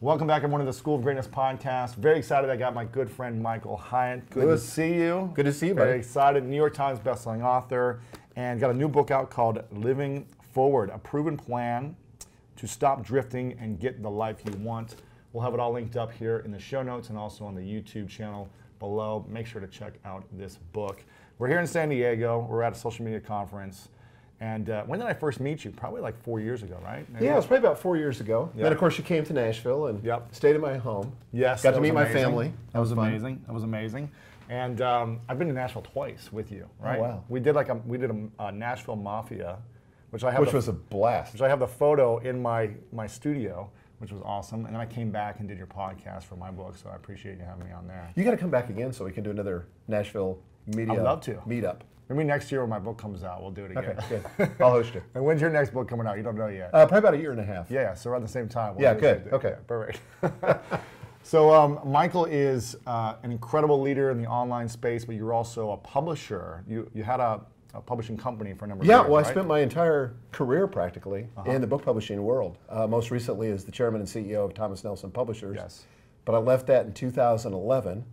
Welcome back, everyone, to the School of Greatness podcast. Very excited. I got my good friend Michael Hyatt. Good, Good. to see you. Good to see you, Very excited. New York Times bestselling author, and got a new book out called Living Forward: A Proven Plan to Stop Drifting and Get the Life You Want. We'll have it all linked up here in the show notes and also on the YouTube channel below. Make sure to check out this book. We're here in San Diego. We're at a social media conference. And uh, when did I first meet you? Probably like four years ago, right? Maybe? Yeah, it was probably about four years ago. Yeah. Then, of course, you came to Nashville and Yep. stayed at my home. Yes, Got to meet was my family. That was fun. amazing. That was amazing. And um, I've been to Nashville twice with you, right? Oh, wow. We did like a we did a, a Nashville Mafia, which I have Which the, was a blast. which I have the photo in my my studio, which was awesome. And then I came back and did your podcast for my book, so I appreciate you having me on there. You got to come back again so we can do another Nashville media I'd love to. meetup. Maybe next year when my book comes out, we'll do it again. Okay, good. I'll host you. and when's your next book coming out? You don't know yet. Uh, probably about a year and a half. Yeah, so around the same time. Yeah, do the good. Okay. Yeah, perfect. so um, Michael is uh, an incredible leader in the online space, but you're also a publisher. You you had a, a publishing company for a number of Yeah, years. well, I spent my entire career practically Uh-huh. in the book publishing world. Uh, most recently as the chairman and CEO of Thomas Nelson Publishers. Yes. But I left that in 2011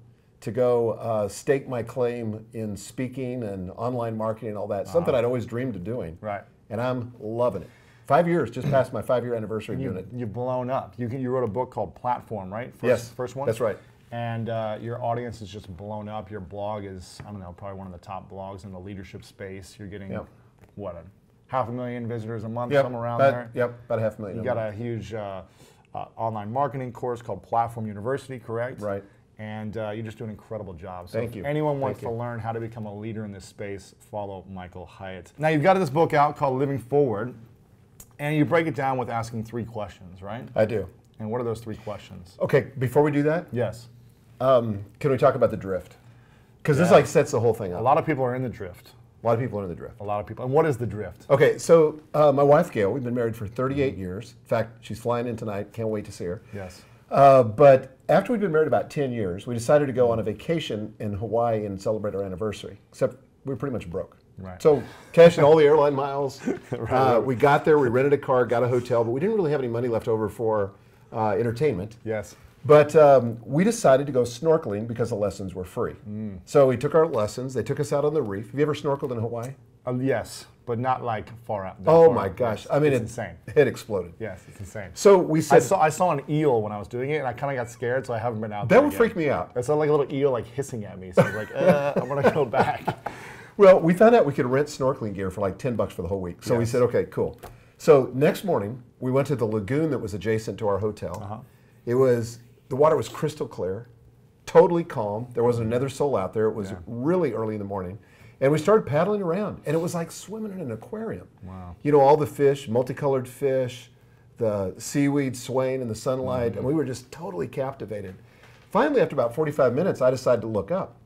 to go uh, stake my claim in speaking and online marketing and all that. Something I'd always dreamed of doing. Right. And I'm loving it. Five years, just passed my five year anniversary You, doing it. you've blown up. You, can- you wrote a book called Platform, right? First, Yes, First one? that's right. And uh, your audience is just blown up. Your blog is, I don't know, probably one of the top blogs in the leadership space. You're getting, Yep. what, a half a million visitors a month, Yep, somewhere around about, there? Yep, about a half a million. You got month. a huge uh, uh, online marketing course called Platform University, correct? Right. And uh, you just do an incredible job. So Thank if you. anyone wants Thank to you. learn how to become a leader in this space, follow Michael Hyatt. Now you've got this book out called Living Forward, and you break it down with asking three questions, right? I do. And what are those three questions? Okay, before we do that, Yes. um, can we talk about the drift? Because this like sets the whole thing up. A lot of people are in the drift. A lot of people are in the drift. A lot of people. And what is the drift? Okay, so uh, my wife Gail, we've been married for 38 years. In fact, she's flying in tonight. Can't wait to see her. Yes. Uh, but after we'd been married about 10 years, we decided to go on a vacation in Hawaii and celebrate our anniversary. Except we were pretty much broke. Right. So cashing all the airline miles. Right, uh, right. We got there, we rented a car, got a hotel, but we didn't really have any money left over for uh, entertainment. Yes. But um, we decided to go snorkeling because the lessons were free. Mm. So we took our lessons. They took us out on the reef. Have you ever snorkeled in Hawaii? Uh, yes, but not like far out. Oh far my out. gosh! Yes. I mean, it's it, insane. It exploded. Yes, it's insane. So we I said saw I saw an eel when I was doing it, and I kind of got scared, so I haven't been out. that would yet. freak me out. I saw like a little eel like hissing at me, so I was like, uh, I'm gonna go back. Well, we found out we could rent snorkeling gear for like ten bucks for the whole week. So we said, okay, cool. So next morning we went to the lagoon that was adjacent to our hotel. Uh-huh. It was the water was crystal clear, totally calm. There wasn't another soul out there. It was Yeah. really early in the morning. And we started paddling around, and it was like swimming in an aquarium. Wow. You know, all the fish, multicolored fish, the seaweed swaying in the sunlight, Mm-hmm. and we were just totally captivated. Finally, after about 45 minutes, I decided to look up.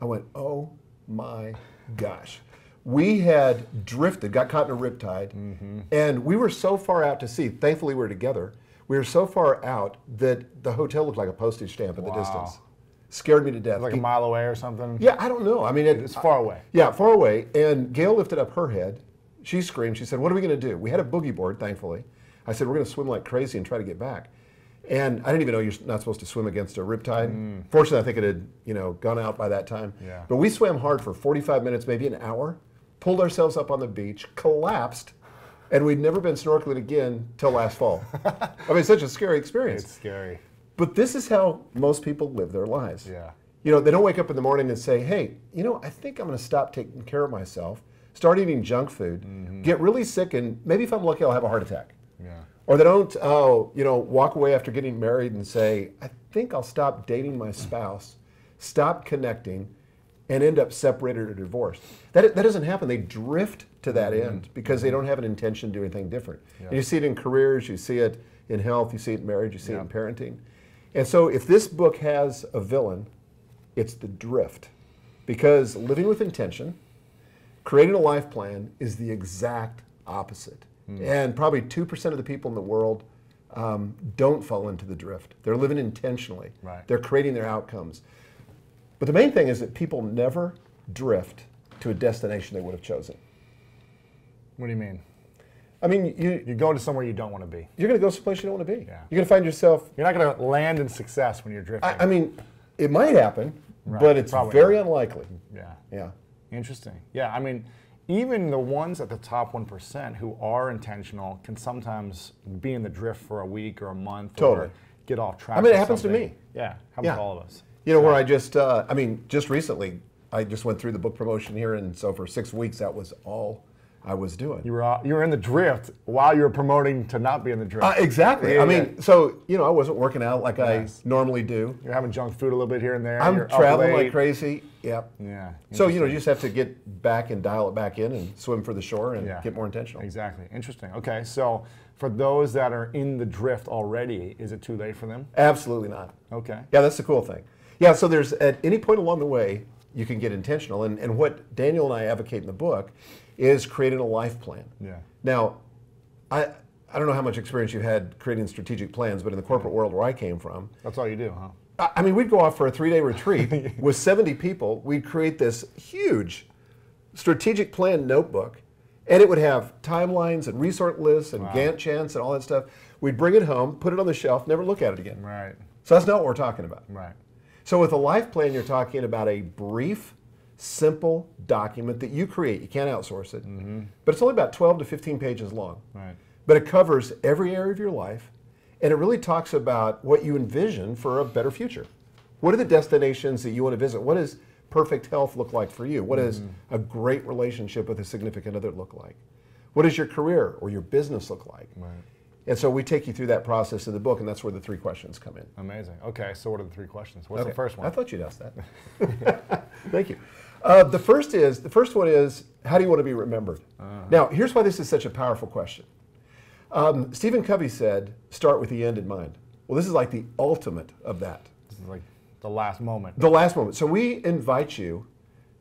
I went, oh my gosh. We had drifted, got caught in a riptide, Mm-hmm. and we were so far out to sea. Thankfully, we were together. We were so far out that the hotel looked like a postage stamp in the distance. Scared me to death. Like a mile away or something. Yeah, I don't know. I mean, it, It's far away. yeah, far away. And Gail lifted up her head. She screamed. She said, "What are we going to do?" We had a boogie board, thankfully. I said, "We're going to swim like crazy and try to get back." And I didn't even know you're not supposed to swim against a riptide. Fortunately, I think it had you know gone out by that time. Mm. Yeah. But we swam hard for 45 minutes, maybe an hour. Pulled ourselves up on the beach, collapsed, and we'd never been snorkeling again till last fall. I mean, such a scary experience. It's scary. But this is how most people live their lives. Yeah. You know, they don't wake up in the morning and say, hey, you know, I think I'm going to stop taking care of myself, start eating junk food, Mm-hmm. get really sick, and maybe if I'm lucky, I'll have a heart attack. Yeah. Or they don't, oh, you know, walk away after getting married and say, I think I'll stop dating my spouse, stop connecting, and end up separated or divorced. That, that doesn't happen. They drift to that end because they don't have an intention to do anything different. And you see it in careers, you see it in health, you see it in marriage, you see it in parenting. And so if this book has a villain, it's the drift. Because living with intention, creating a life plan is the exact opposite. And probably 2% of the people in the world um, don't fall into the drift. They're living intentionally, Right. they're creating their outcomes. But the main thing is that people never drift to a destination they would have chosen. What do you mean? I mean, you, You go to somewhere you don't want to be. you're going to go someplace you don't want to be. Yeah. You're going to find yourself. You're not going to land in success when you're drifting. I, I mean, it might happen, Right, but it's probably very not. unlikely. yeah. Yeah. Interesting. Yeah, I mean, even the ones at the top 1% who are intentional can sometimes be in the drift for a week or a month Totally. or get off track. I mean, it happens to me. Yeah, happens Yeah. to all of us. You know, where I just, uh, I mean, just recently, I just went through the book promotion here, and so for six weeks, that was all I was doing. You were, you were in the drift while you were promoting to not be in the drift. Uh, exactly. Yeah, I yeah. mean, so you know, I wasn't working out like Nice. I normally do. You're having junk food a little bit here and there. I'm you're traveling like crazy. Yep. Yeah. So you know, you just have to get back and dial it back in and swim for the shore and Yeah. get more intentional. Exactly. Interesting. Okay, so for those that are in the drift already, is it too late for them? Absolutely not. Okay. Yeah, that's the cool thing. Yeah, so there's at any point along the way you can get intentional, and, and what Daniel and I advocate in the book is creating a life plan. Yeah. Now, I I don't know how much experience you had creating strategic plans, but in the corporate world where I came from, That's all you do, huh? I I mean, we'd go off for a three day retreat with 70 people. We'd create this huge strategic plan notebook, and it would have timelines and resource lists and Gantt charts and all that stuff. We'd bring it home, put it on the shelf, never look at it again. Right. So that's not what we're talking about. Right. So with a life plan, you're talking about a brief, simple document that you create. You can't outsource it, mm-hmm. but it's only about 12 to 15 pages long. Right. But it covers every area of your life, and it really talks about what you envision for a better future. What are the destinations that you want to visit? What does perfect health look like for you? What does mm-hmm. a great relationship with a significant other look like? What does your career or your business look like? Right. And so we take you through that process in the book, and that's where the three questions come in. Amazing. Okay, so what are the three questions? What's the first one? I thought you'd ask that. Thank you. Uh, the first is the first one is how do you want to be remembered? Ah. Now, here's why this is such a powerful question. Um, Stephen Covey said, "Start with the end in mind." Well, this is like the ultimate of that, This is like the last moment. the last moment. So we invite you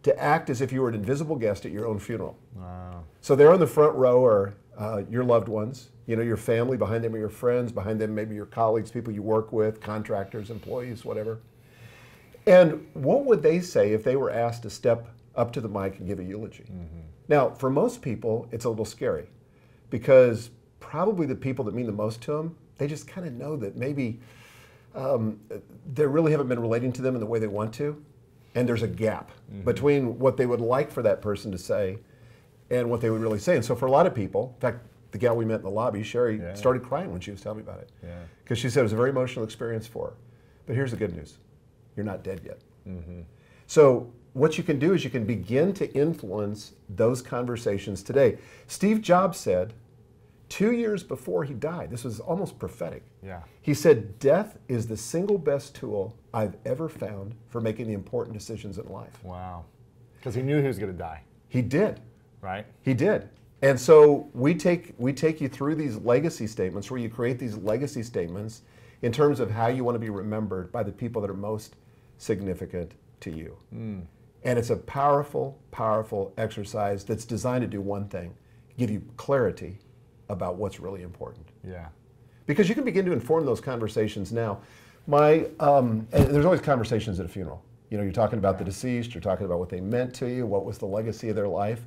to act as if you were an invisible guest at your own funeral. Wow. So there on the front row are uh, your loved ones, you know, your family. Behind them are your friends. Behind them, maybe your colleagues, people you work with, contractors, employees, whatever. And what would they say if they were asked to step up to the mic and give a eulogy? Now, for most people, it's a little scary because probably the people that mean the most to them, they just kind of know that maybe um, they really haven't been relating to them in the way they want to. And there's a gap between what they would like for that person to say and what they would really say. And so for a lot of people, in fact, the gal we met in the lobby, Sherry, Yeah. started crying when she was telling me about it. Yeah. Because she said it was a very emotional experience for her. But here's the good news you're not dead yet. So, what you can do is you can begin to influence those conversations today. Steve Jobs said two years before he died, this was almost prophetic. Yeah. He said, Death is the single best tool I've ever found for making the important decisions in life. Wow. Because he knew he was going to die, He did. right? He did. And so we take we take you through these legacy statements where you create these legacy statements in terms of how you want to be remembered by the people that are most significant to you. And it's a powerful, powerful exercise that's designed to do one thing, give you clarity about what's really important. Yeah. Because you can begin to inform those conversations now. My um, and there's always conversations at a funeral. You know, you're talking about the deceased, you're talking about what they meant to you, what was the legacy of their life.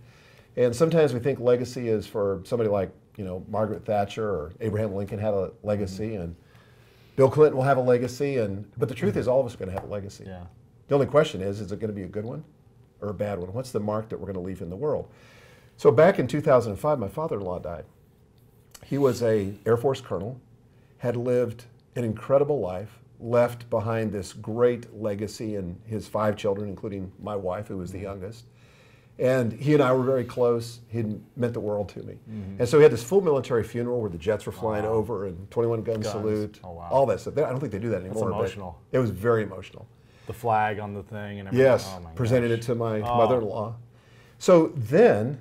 And sometimes we think legacy is for somebody like, you know, Margaret Thatcher or Abraham Lincoln had a legacy and Bill Clinton will have a legacy and but the truth is all of us are going to have a legacy. Yeah. The only question is, is it going to be a good one or a bad one? What's the mark that we're going to leave in the world? So back in 2005, my father-in-law died. He was a Air Force colonel, had lived an incredible life, left behind this great legacy and his five children, including my wife, who was the mm-hmm. youngest. And he and I were very close. He meant the world to me. And so he had this full military funeral where the jets were flying Wow. over and 21 gun Guns. salute, Oh, wow. all that stuff. I don't think they do that anymore. but emotional. It was very emotional. The flag on the thing and everything. Yes, Oh my presented gosh. it to my Oh. mother-in-law. So then,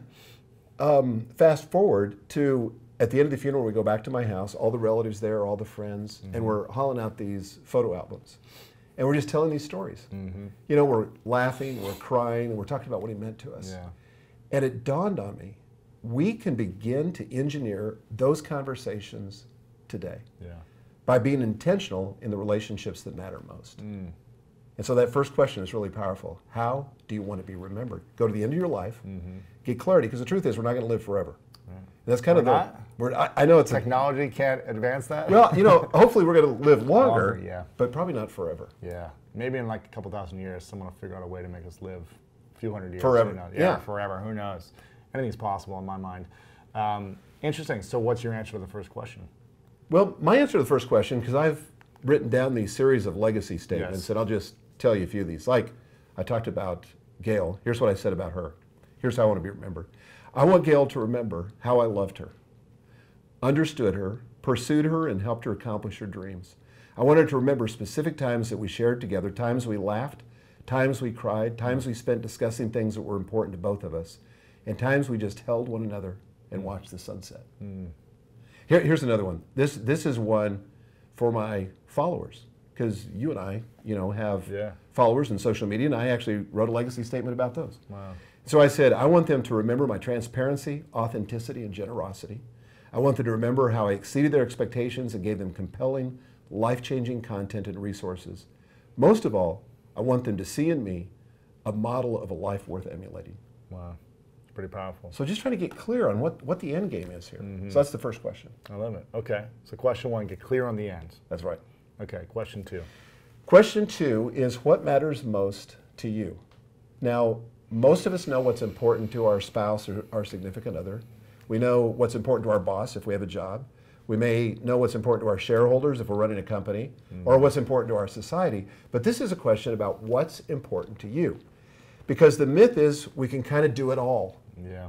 um, fast forward to at the end of the funeral, we go back to my house. All the relatives there, all the friends, Mm-hmm. and we're hauling out these photo albums, and we're just telling these stories. Mm-hmm. You know, we're laughing, we're crying, and we're talking about what he meant to us. Yeah. And it dawned on me, we can begin to engineer those conversations today Yeah. by being intentional in the relationships that matter most. Mm. And so that first question is really powerful. How do you want to be remembered? Go to the end of your life, Mm-hmm. get clarity, because the truth is we're not going to live forever. That's kind We're of the. not? We're, I, I know it's a, Technology can't advance that. well, you know, hopefully we're going to live longer, Longer, yeah. but probably not forever. yeah, maybe in like a couple thousand years, someone will figure out a way to make us live a few hundred years. Forever, Who knows? yeah. forever. Who knows? Anything's possible in my mind. Um, interesting. So, what's your answer to the first question? Well, my answer to the first question, because I've written down these series of legacy statements, Yes. and I'll just tell you a few of these. Like I talked about Gail. Here's what I said about her. Here's how I want to be remembered. I want Gail to remember how I loved her, understood her, pursued her, and helped her accomplish her dreams. I want her to remember specific times that we shared together, times we laughed, times we cried, times we spent discussing things that were important to both of us, and times we just held one another and watched the sunset. Hmm. Here, here's another one. This this is one for my followers because you and I, you know, have Yeah. followers in social media, and I actually wrote a legacy statement about those. Wow. So I said, I want them to remember my transparency, authenticity, and generosity. I want them to remember how I exceeded their expectations and gave them compelling, life-changing content and resources. Most of all, I want them to see in me a model of a life worth emulating. Wow. It's pretty powerful. So just trying to get clear on what, what the end game is here. Mm-hmm. So that's the first question. I love it. Okay. So, question one: get clear on the end. That's right. Okay. Question two. Question two is what matters most to you? Now, most of us know what's important to our spouse or our significant other. We know what's important to our boss if we have a job. We may know what's important to our shareholders if we're running a company, or mm. what's important to our society. But this is a question about what's important to you. Because the myth is we can kind of do it all. Yeah.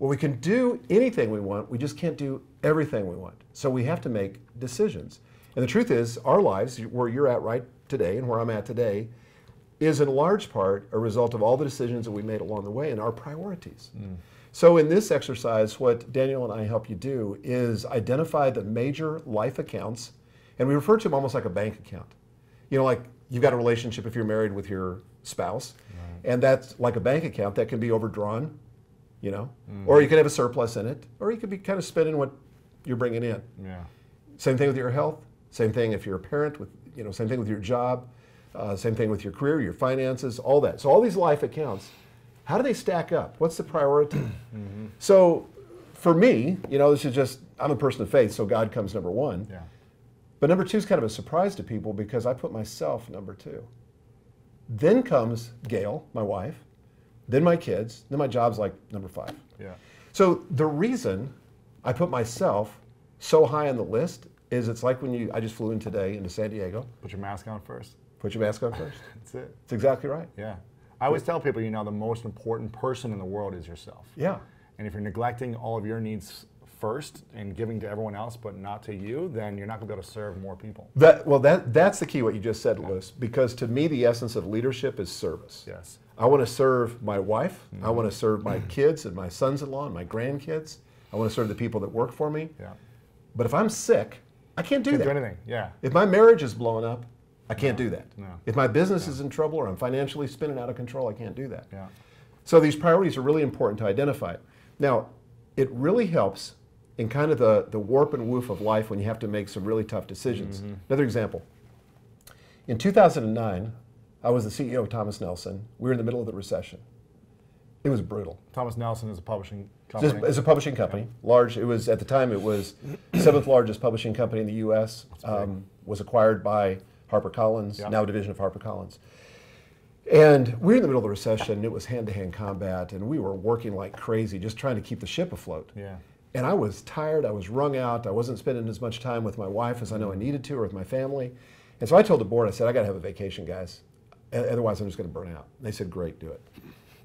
Well, we can do anything we want, we just can't do everything we want. So we have to make decisions. And the truth is, our lives, where you're at right today and where I'm at today, is in large part a result of all the decisions that we made along the way and our priorities. Hmm. So, in this exercise, what Daniel and I help you do is identify the major life accounts, and we refer to them almost like a bank account. You know, like you've got a relationship if you're married with your spouse, and that's like a bank account that can be overdrawn, you know, hmm. or you can have a surplus in it, or you could be kind of spending what you're bringing in. Yeah. Same thing with your health. Same thing if you're a parent with, you know, same thing with your job. Uh, same thing with your career, your finances, all that. So all these life accounts, how do they stack up? What's the priority? So for me, you know, this is just, I'm a person of faith, so God comes number one. Yeah. But number two is kind of a surprise to people because I put myself number two. Then comes Gail, my wife, then my kids, then my job's like number five. Yeah. So the reason I put myself so high on the list is it's like when you, I just flew in today into San Diego. Put your mask on first. Put your mask on first. That's it. That's exactly right. Yeah. I always tell people, you know, the most important person in the world is yourself. Yeah. And if you're neglecting all of your needs first and giving to everyone else but not to you, then you're not going to be able to serve more people. That, well, that, that's the key, what you just said, Lewis, because to me, the essence of leadership is service. Yes. I want to serve my wife. I mm-hmm. want to serve my kids and my sons in law and my grandkids. I want to serve the people that work for me. Yeah. But if I'm sick, I can't do Can't that. do anything. Yeah. If my marriage is blowing up, I can't do that. no. If my business is in trouble or I'm financially spinning out of control, I can't do that. Yeah. So these priorities are really important to identify. Now, it really helps in kind of the, the warp and woof of life when you have to make some really tough decisions. Another example. In 2009, I was the CEO of Thomas Nelson. We were in the middle of the recession. It was brutal. Thomas Nelson is a publishing company. as a publishing company, large. It was at the time it was seventh largest publishing company in the U.S. Um, was acquired by HarperCollins, Yeah. now a division of HarperCollins. And we were in the middle of the recession. It was hand-to-hand combat, and we were working like crazy, just trying to keep the ship afloat. yeah. And I was tired. I was wrung out. I wasn't spending as much time with my wife as I know I mm-hmm. needed to, or with my family. And so I told the board, I said, I got to have a vacation, guys. Otherwise, I'm just going to burn out. They said, Great, do it.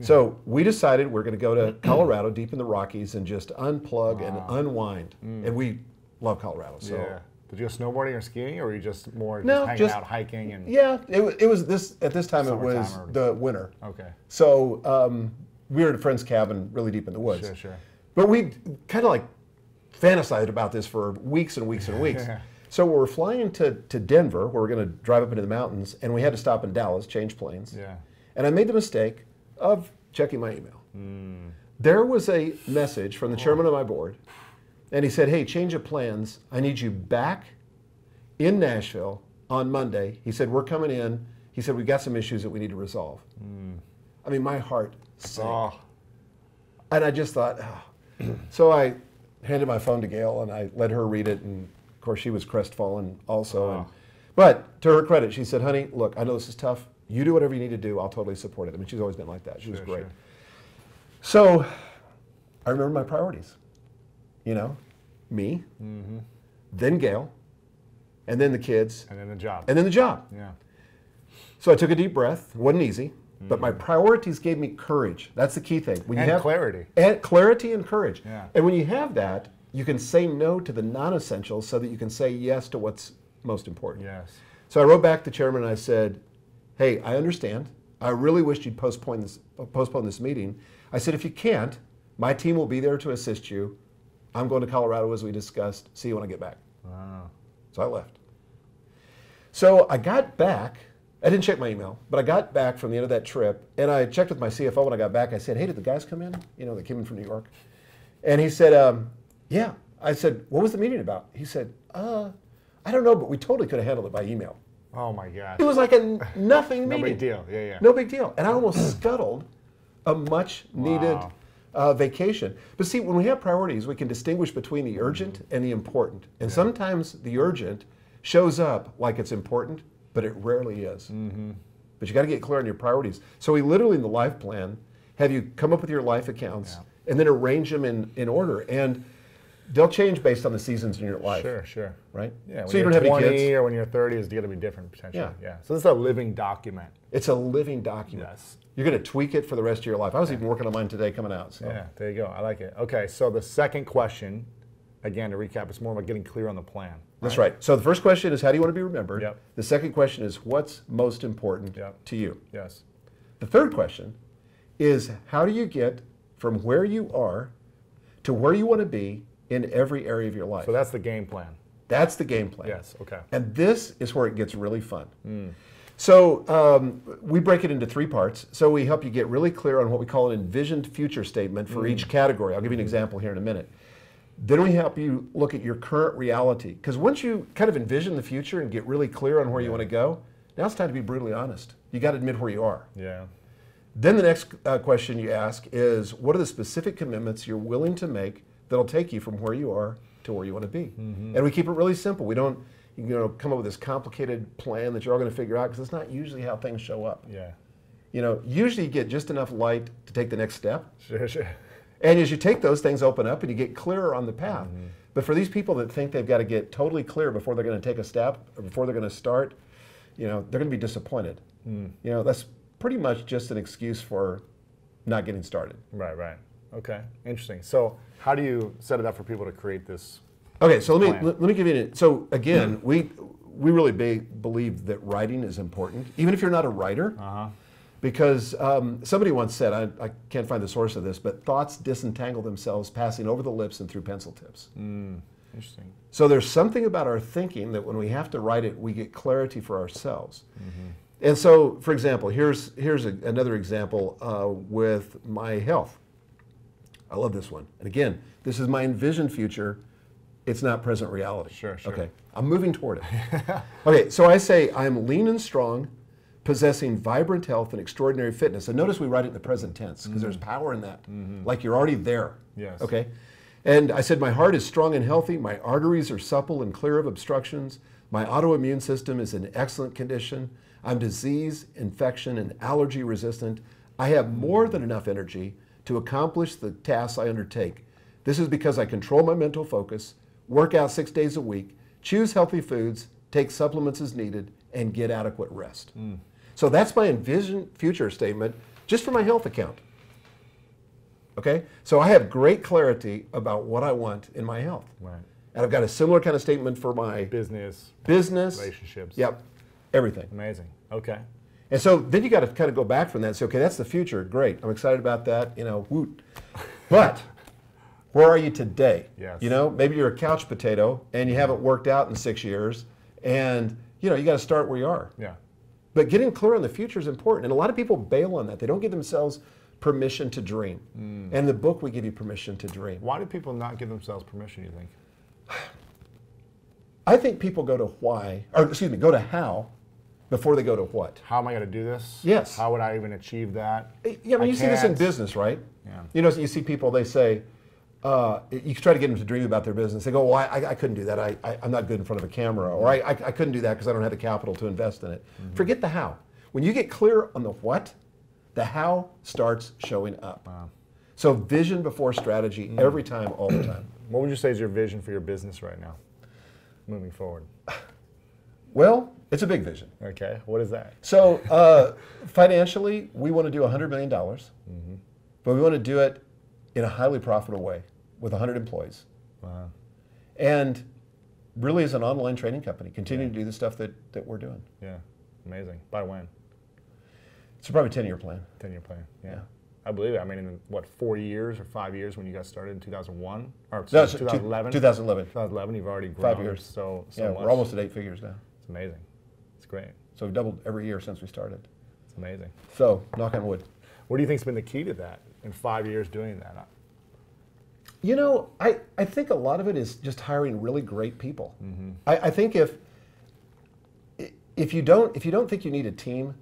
So we decided we're going to go to Colorado, deep in the Rockies, and just unplug and unwind. Mm. And we love Colorado. So yeah. Did you go snowboarding or skiing, or were you just more just No, hanging just- out, hiking, and yeah, it, it was this at this time. It was or- the winter. okay, So um, we were at a friend's cabin, really deep in the woods. sure, sure. But we kind of like fantasized about this for weeks and weeks and weeks. so we were flying to, to Denver, where we're going to drive up into the mountains, and we had to stop in Dallas, change planes. Yeah. And I made the mistake of checking my email. Hmm. There was a message from the chairman of my board, and he said, Hey, change of plans. I need you back in Nashville on Monday. He said, We're coming in. He said, We've got some issues that we need to resolve. Mm. I mean, my heart sank. Oh, And I just thought, oh. so I handed my phone to Gail and I let her read it, and of course she was crestfallen also. Ah. And, but to her credit, she said, "Honey, look, I know this is tough. You do whatever you need to do. I'll totally support it." I mean, she's always been like that. She was great. sure. So I remember my priorities. You know, me, Mm-hmm. then Gail, and then the kids, And then the job. and then the job. yeah. So I took a deep breath. It wasn't easy, but my priorities gave me courage. That's the key thing. When Mm-hmm. And clarity. And clarity and courage. Yeah. And when you have that, you can say no to the non-essentials so that you can say yes to what's most important. Yes. So I wrote back to chairman and I said, "Hey, I understand. I really wish you'd postpone this postpone this meeting." I said, "If you can't, my team will be there to assist you. I'm going to Colorado as we discussed. See you when I get back." Wow. So I left. So I got back. I didn't check my email, but I got back from the end of that trip, and I checked with my CFO when I got back. I said, "Hey, did the guys come in? You know, they came in from New York." And he said, um, "Yeah." I said, "What was the meeting about?" He said, "Uh, I don't know, but we totally could have handled it by email." Oh my gosh. It was like a nothing No meeting. big deal. Yeah, yeah. No big deal. And I almost scuttled a much needed Wow. Uh, vacation. But see, when we have priorities, we can distinguish between the urgent and the important. And sometimes the urgent shows up like it's important, but it rarely is. Mm-hmm. But you got to get clear on your priorities. So we literally in the life plan have you come up with your life accounts and then arrange them in, in order. And they'll change based on the seasons in your life. Sure, sure. Right? Yeah, so you don't have 20 any kids. or when you're 30, it's going to be different potentially. Yeah. Yeah. So this is a living document. It's a living document. Yes. You're going to tweak it for the rest of your life. I was even working on mine today coming out. So. Yeah, there you go. I like it. Okay, so the second question, again to recap, it's more about getting clear on the plan. That's right. So the first question is how do you want to be remembered? Yep. The second question is what's most important Yep. to you? Yes. The third question is how do you get from where you are to where you want to be in every area of your life? So that's the game plan. That's the game plan. Yes. Okay. And this is where it gets really fun. So um, we break it into three parts. So we help you get really clear on what we call an envisioned future statement for each category. I'll give you an example here in a minute. Then we help you look at your current reality. Because once you kind of envision the future and get really clear on where you want to go, now it's time to be brutally honest. You got to admit where you are. Yeah. Then the next uh, question you ask is what are the specific commitments you're willing to make that'll take you from where you are to where you want to be? Mm-hmm. And we keep it really simple. We don't you know come up with this complicated plan that you're all going to figure out because that's not usually how things show up. Yeah. You know, usually you get just enough light to take the next step. Sure. Sure. And as you take those things open up and you get clearer on the path. Mm-hmm. But for these people that think they've got to get totally clear before they're going to take a step or before they're going to start, you know, they're going to be disappointed. Mm. You know, that's pretty much just an excuse for not getting started. Right. Right. Okay. Interesting. So how do you set it up for people to create this? Okay, so let me let, let me give you an, so again, we we really be, believe that writing is important, even if you're not a writer. Uh-huh. Because um, somebody once said, I, I can't find the source of this, but thoughts disentangle themselves passing over the lips and through pencil tips. Interesting. So there's something about our thinking that when we have to write it, we get clarity for ourselves. And so, for example, here's here's a, another example uh, with my health. I love this one. And again, this is my envisioned future. It's not present reality. Sure, sure. Okay, I'm moving toward it. okay, so I say I'm lean and strong, possessing vibrant health and extraordinary fitness. And notice we write it in the present tense because there's mm-hmm. power in that. Mm-hmm. Like you're already there. Yes. Okay. And I said, My heart is strong and healthy. My arteries are supple and clear of obstructions. My autoimmune system is in excellent condition. I'm disease, infection, and allergy resistant. I have more than enough energy to accomplish the tasks I undertake. This is because I control my mental focus, work out six days a week, choose healthy foods, take supplements as needed, and get adequate rest. Hmm. So that's my envision future statement just for my health account. Okay? So I have great clarity about what I want in my health. Right. And I've got a similar kind of statement for my Business, business, relationships. Yep, everything. Amazing. Okay. And so then you got to kind of go back from that and say, okay, that's the future. Great. I'm excited about that. You know, woot. But where are you today? Yes. You know, maybe you're a couch potato and you haven't worked out in six years. And, you know, you got to start where you are. Yeah. But getting clear on the future is important. And a lot of people bail on that. They don't give themselves permission to dream. Hmm. And the book, we give you permission to dream. Why do people not give themselves permission? You think? I think people go to why, or excuse me, go to how before they go to what. How am I going to do this? Yes. How would I even achieve that? Yeah, I mean, you see this in business, right? Yeah. You know, you see people, they say, uh, you try to get them to dream about their business. They go, well, I, I couldn't do that. I, I, am not good in front of a camera. Or I, I, I couldn't do that because I don't have the capital to invest in it. Mm-hmm. Forget the how. When you get clear on the what, the how starts showing up. Wow. So vision before strategy mm. every time, all the time. What would you say is your vision for your business right now, moving forward? Well, it's a big vision. Okay, what is that? So uh, financially, we want to do $100 million, mm-hmm. but we want to do it in a highly profitable way with 100 employees. Wow. And really as an online training company, continue yeah. to do the stuff that, that we're doing. Yeah, amazing. By when? It's probably a 10 year plan. 10 year plan, yeah. yeah. I believe it. I mean, in what, four years or five years when you got started in 2001? Or no, 2011? 2011. 2011, you've already grown. Five years. So, so yeah, much. we're almost at eight figures now. It's amazing. It's great. So we've doubled every year since we started. It's amazing. So, knock on wood. What do you think's been the key to that in five years doing that? You know, I, I think a lot of it is just hiring really great people. Mm-hmm. I, I think if if you don't if you don't think you need a team,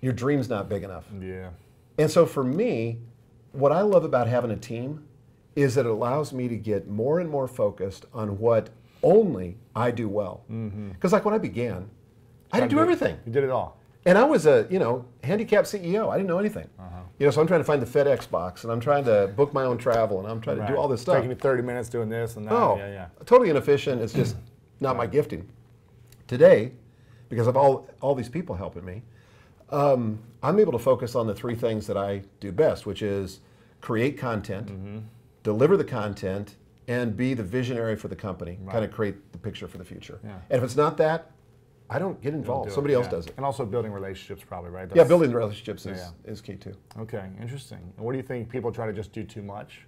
your dream's not big enough. Yeah. And so for me, what I love about having a team is that it allows me to get more and more focused on what only I do well. Because mm-hmm. like when I began, I didn't do everything. You did it all. And I was a you know handicapped CEO. I didn't know anything. Uh-huh. You know, so I'm trying to find the FedEx box, and I'm trying to book my own travel, and I'm trying to do all this stuff. Taking me 30 minutes doing this and that. Oh, yeah, yeah. Totally inefficient. It's just not my gifting. Today, because of all all these people helping me, um, I'm able to focus on the three things that I do best, which is create content, mm-hmm. deliver the content, and be the visionary for the company. Right. Kind of create the picture for the future. Yeah. And if it's not that, I don't get involved. Do Somebody else does it. And also building relationships, probably, right? That's, yeah, building relationships is, yeah. is key too. Okay, interesting. And what do you think? People try to just do too much.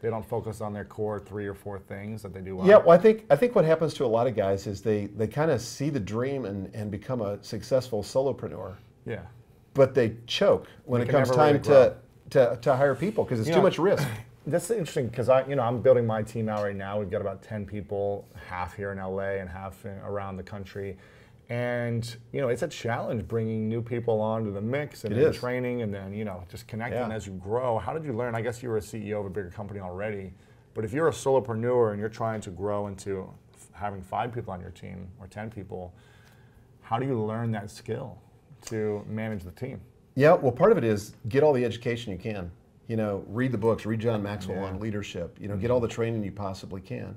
They don't focus on their core three or four things that they do well. Yeah, well, I think I think what happens to a lot of guys is they they kind of see the dream and, and become a successful solopreneur. Yeah. But they choke when they it comes time really to, to to hire people because it's you too know, much risk. That's interesting because I, you know, I'm building my team out right now. We've got about ten people, half here in LA and half in, around the country and you know, it's a challenge bringing new people onto the mix and then training, and then you know, just connecting yeah. as you grow. How did you learn? I guess you were a CEO of a bigger company already, but if you're a solopreneur and you're trying to grow into having five people on your team or ten people, how do you learn that skill to manage the team? Yeah, well, part of it is get all the education you can. You know, read the books, read John Maxwell yeah. on leadership. You know, mm-hmm. get all the training you possibly can.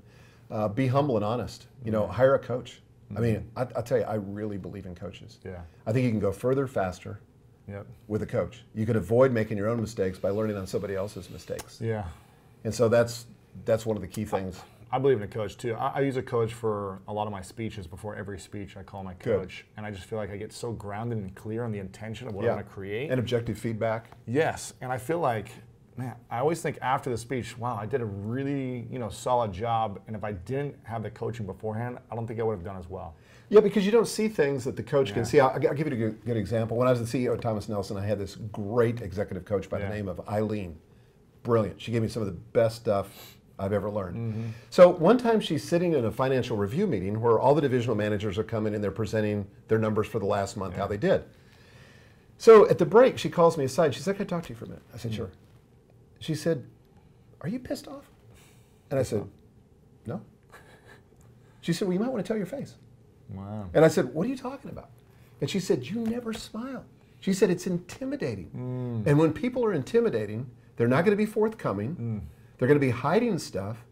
Uh, be humble and honest. You know, hire a coach I mean, I, will tell you, I really believe in coaches. Yeah. I think you can go further faster yep. with a coach. You can avoid making your own mistakes by learning on somebody else's mistakes. Yeah. And so that's that's one of the key things. I, I believe in a coach too. I, I, use a coach for a lot of my speeches. Before every speech, I call my coach, Good. and I just feel like I get so grounded and clear on the intention of what yeah. I want to create and objective feedback. Yes, and I feel like man, I always think after the speech, wow, I did a really you know solid job. And if I didn't have the coaching beforehand, I don't think I would have done as well. Yeah, because you don't see things that the coach yeah. can see. I'll, I'll, give you a good, good, example. When I was the CEO of Thomas Nelson, I had this great executive coach by yeah. the name of Eileen. Brilliant. She gave me some of the best stuff I've ever learned. Mm-hmm. So one time she's sitting in a financial review meeting where all the divisional managers are coming and they're presenting their numbers for the last month, yeah. how they did. So at the break, she calls me aside. She's like, "Can I talk to you for a minute?" I said, mm-hmm. "Sure." She said, Are you pissed off? And I said, No. She said, Well, you might want to tell your face. Wow. And I said, What are you talking about? And she said, You never smile. She said, It's intimidating. Mm. And when people are intimidating, they're not going to be forthcoming. Mm. They're going to be hiding stuff.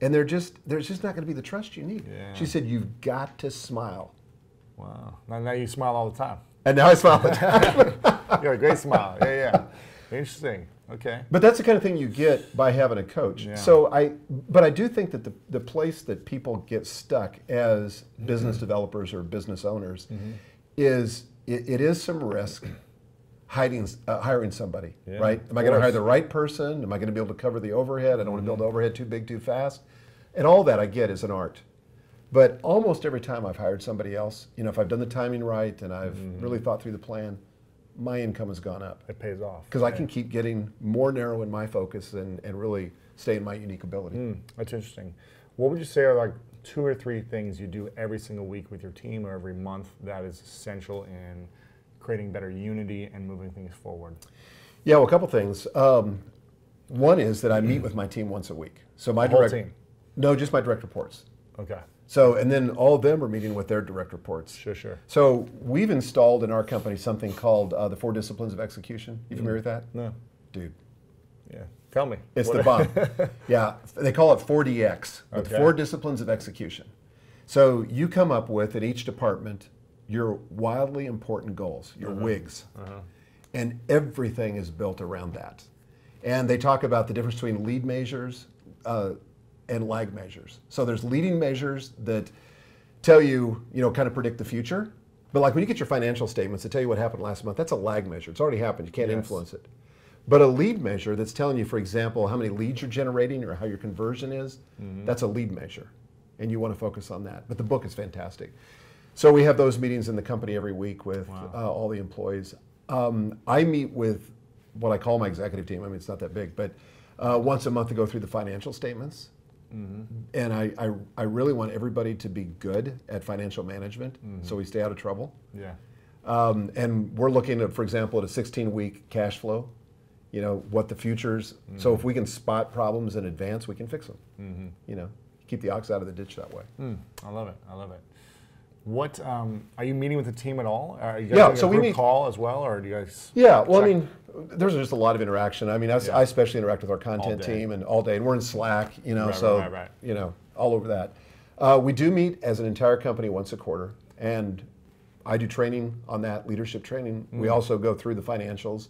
And they're just, there's just not going to be the trust you need. Yeah. She said, You've got to smile. Wow. Now, now you smile all the time. And now I smile all the time. you have a great smile. Yeah, yeah. Interesting. Okay. But that's the kind of thing you get by having a coach. Yeah. So I, but I do think that the, the place that people get stuck as mm-hmm. business developers or business owners mm-hmm. is it, it is some risk hiding, uh, hiring somebody, yeah, right? Am I going to hire the right person? Am I going to be able to cover the overhead? I don't mm-hmm. want to build the overhead too big too fast. And all that I get is an art. But almost every time I've hired somebody else, you know, if I've done the timing right and I've mm-hmm. really thought through the plan, my income has gone up. It pays off. Because I can keep getting more narrow in my focus and, and really stay in my unique ability. Mm, that's interesting. What would you say are like two or three things you do every single week with your team or every month that is essential in creating better unity and moving things forward? Yeah, well, a couple things. Um, One is that I meet with my team once a week. So my whole direct team? no, just my direct reports. Okay. So and then all of them are meeting with their direct reports. Sure, sure. So we've installed in our company something called uh, the Four Disciplines of Execution. You familiar with that? No. Dude, Yeah. Tell me. it's What- the bomb. yeah, they call it 4DX, but the Four Disciplines of Execution. So you come up with in each department your wildly important goals, your Uh-huh. WIGs, and everything is built around that. And they talk about the difference between lead measures uh, and lag measures. So there's leading measures that tell you, you know, kind of predict the future. But like when you get your financial statements that tell you what happened last month, that's a lag measure. It's already happened. You can't Yes. influence it. But a lead measure that's telling you, for example, how many leads you're generating or how your conversion is, Mm-hmm. that's a lead measure. And you want to focus on that. But the book is fantastic. So we have those meetings in the company every week with uh, all the employees. Um, I meet with what I call my executive team. I mean, it's not that big, but uh, once a month to go through the financial statements. And I, I, I really want everybody to be good at financial management so we stay out of trouble. Yeah. Um, and we're looking at, for example, at a 16 week cash flow, you know, what the futures. So if we can spot problems in advance, we can fix them. You know, keep the ox out of the ditch that way. Hmm. I love it. I love it. What um, are you meeting with the team at all? Are you guys Yeah, so a we meet- call as well, or do you guys? Yeah, well, I mean, there's just a lot of interaction. I mean, I, Yeah. I especially interact with our content team and all day, and we're in Slack, you know, Right, so right, right, you know, all over that. Uh, we do meet as an entire company once a quarter, and I do training on that leadership training. We Mm. also go through the financials